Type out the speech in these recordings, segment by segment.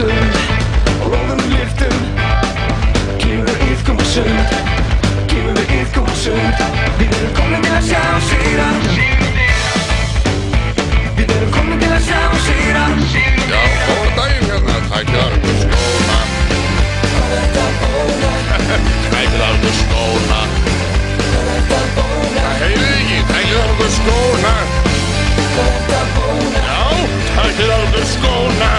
loftum, lofum liftum Gefum við yfgum og sund, gefum við yfgum og sund. Við erum komin til að sjá um sýra Við erum komin til að sjá um sýra Já, góða daginn hérna, tækjaðar ykkur skóna. Tækjaðar ykkur skóna. Það heyrið ekki, tækjaðar ykkur skóna. Já, tækjaðar ykkur skóna.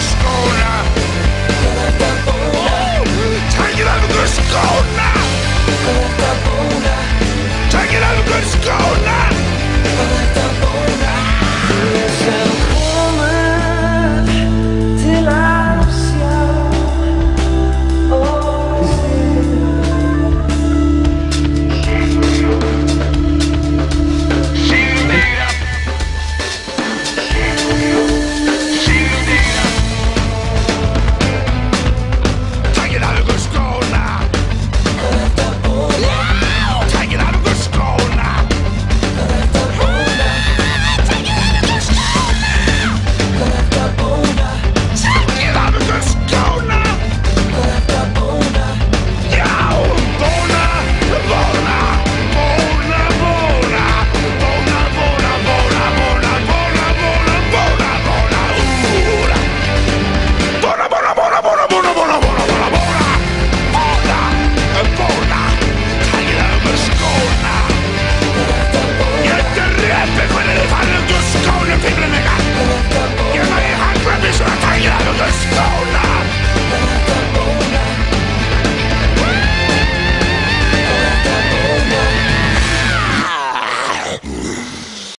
score.